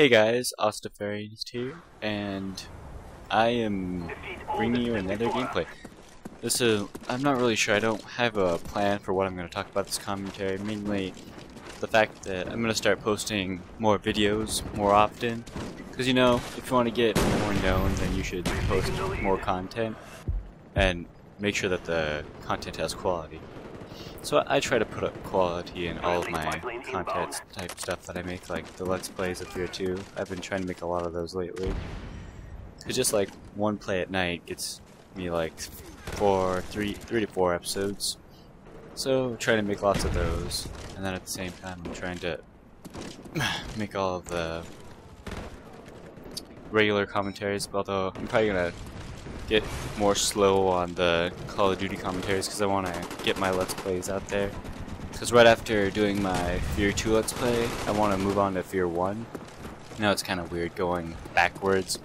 Hey guys, Austafarian here, and I am bringing you another gameplay. This is, I'm not really sure, I don't have a plan for what I'm going to talk about this commentary, mainly the fact that I'm going to start posting more videos more often, because you know, if you want to get more known, then you should post more content, and make sure that the content has quality. So I try to put up quality in all of my content type stuff that I make, like the Let's Plays of Fear 2. I've been trying to make a lot of those lately. It's just like one play at night gets me like four, three, three to four episodes. So trying to make lots of those, and then at the same time I'm trying to make all of the regular commentaries, although I'm probably gonna get more slow on the Call of Duty commentaries because I want to get my Let's Plays out there. Because right after doing my Fear 2 Let's Play, I want to move on to Fear 1. Now it's kind of weird going backwards.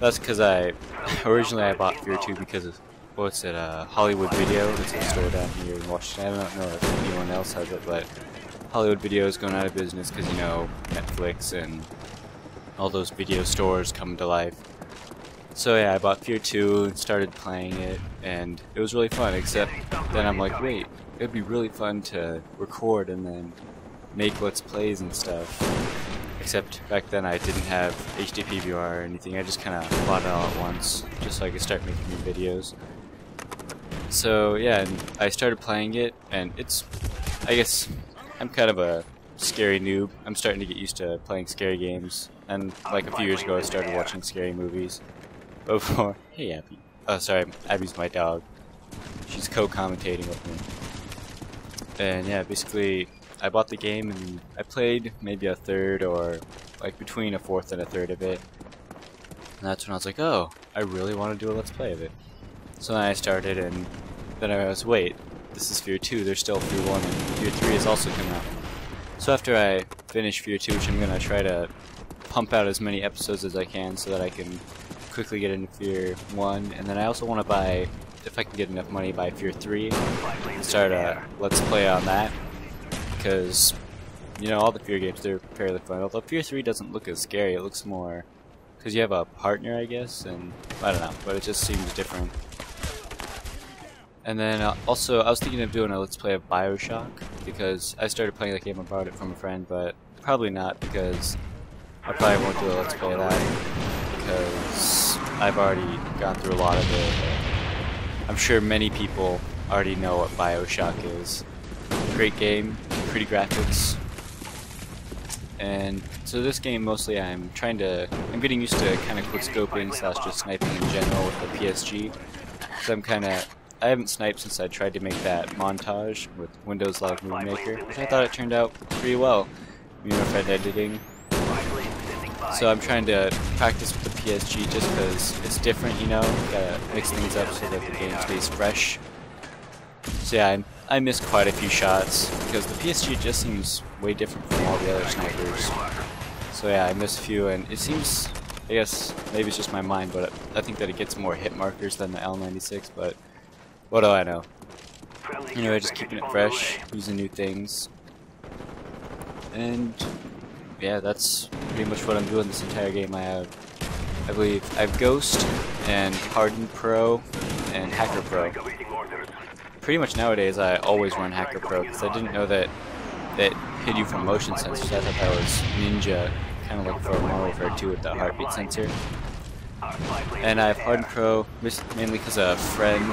That's because I, originally I bought Fear 2 because of, what's it, uh, Hollywood Video. It's a store down here in Washington. I don't know if anyone else has it, but Hollywood Video is going out of business because, you know, Netflix and all those video stores come to life. So yeah, I bought Fear 2 and started playing it, and it was really fun, except then I'm like, wait, it'd be really fun to record and then make Let's Plays and stuff. Except back then I didn't have HD PVR or anything, I just kind of bought it all at once, just so I could start making new videos. So yeah, I started playing it, and it's, I guess, I'm kind of a scary noob. I'm starting to get used to playing scary games, and like a few years ago I started watching scary movies before. Hey, Abby. Oh, sorry, Abby's my dog. She's co-commentating with me. And yeah, basically, I bought the game and I played maybe a third or like between a fourth and a third of it. And that's when I was like, oh, I really want to do a let's play of it. So then I started and then I was, wait, this is Fear 2, there's still Fear 1 and Fear 3 is also coming out. So after I finish Fear 2, which I'm going to try to pump out as many episodes as I can so that I can quickly get into Fear 1, and then I also want to buy, if I can get enough money, buy Fear 3, and start a Let's Play on that, because, you know, all the Fear games, they're fairly fun, although Fear 3 doesn't look as scary, it looks more, because you have a partner, I guess, and, I don't know, but it just seems different. And then uh, also, I was thinking of doing a Let's Play of Bioshock, because I started playing the game, I borrowed it from a friend, but probably not, because I probably won't do a Let's Play of that, because I've already gone through a lot of it. I'm sure many people already know what Bioshock is. Great game, pretty graphics. And so this game mostly I'm trying to, I'm getting used to kind of quick scoping slash just sniping in general with the PSG. So I'm kind of, I haven't sniped since I tried to make that montage with Windows Live Movie Maker, which I thought it turned out pretty well. You know, if editing, so I'm trying to practice with the PSG just because it's different, you know? Gotta mix things up so that the game stays fresh. So yeah, I, I missed quite a few shots because the PSG just seems way different from all the other snipers. So yeah, I missed a few and it seems, I guess, maybe it's just my mind, but I think that it gets more hit markers than the L96, but what do I know? Anyway, just keeping it fresh, using new things. And yeah, that's pretty much what I'm doing this entire game. I have, I believe, I have Ghost and Hardened Pro and Hacker Pro. Pretty much nowadays I always run Hacker Pro because I didn't know that that hid you from motion sensors. I thought that was Ninja, kind of like for Modern Warfare 2 with the heartbeat sensor. And I have Hardened Pro mainly because a friend,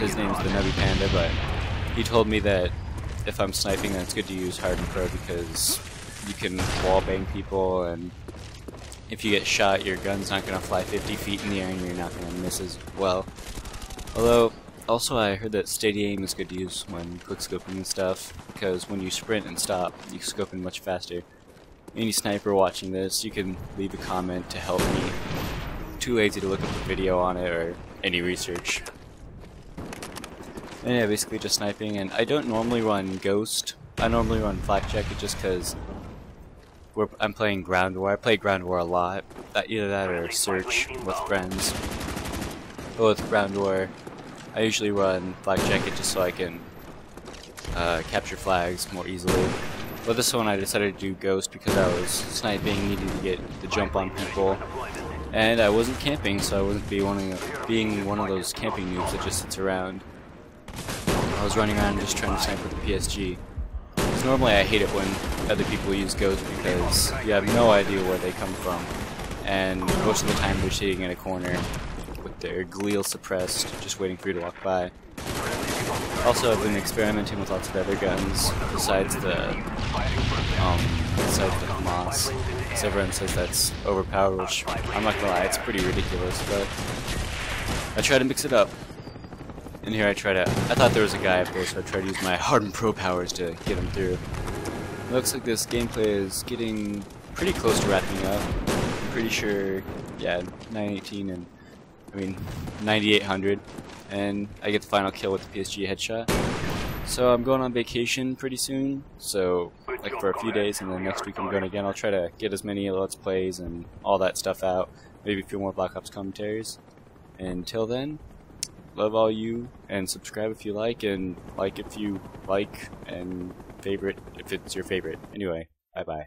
his name's the Nubby Panda, but he told me that if I'm sniping then it's good to use Hardened Pro because you can wallbang people, and if you get shot, your gun's not going to fly 50 feet in the air and you're not going to miss as well. Although, also I heard that steady aim is good to use when quickscoping and stuff, because when you sprint and stop, you scope in much faster. Any sniper watching this, you can leave a comment to help me. Too lazy to look up a video on it or any research. And yeah, basically just sniping, and I don't normally run Ghost. I normally run Flak Jacket just because we're, I'm playing Ground War. I play Ground War a lot. That, either that or Search with friends. But with Ground War, I usually run Flak Jacket just so I can uh, capture flags more easily. But this one I decided to do Ghost because I was sniping, needing to get the jump on people. And I wasn't camping, so I wasn't be of, being one of those camping noobs that just sits around. I was running around just trying to snipe with the PSG. Because normally I hate it when other people use Ghost because you have no idea where they come from. And most of the time they're sitting in a corner with their Galil suppressed, just waiting for you to walk by. Also, I've been experimenting with lots of other guns besides the, um, besides the FAMAS. Because everyone says that's overpowered, which I'm not gonna lie, it's pretty ridiculous, but I try to mix it up. And here I try to, I thought there was a guy up there, so I tried to use my hardened pro powers to get him through. Looks like this gameplay is getting pretty close to wrapping up. I'm pretty sure, yeah, 918 and, I mean, 9800 and I get the final kill with the PSG headshot. So I'm going on vacation pretty soon, so like for a few days, and then next week I'm going again. I'll try to get as many Let's Plays and all that stuff out, maybe a few more Black Ops commentaries. Until then, love all you, and subscribe if you like, and like if you like, and favorite if it's your favorite. Anyway, bye bye.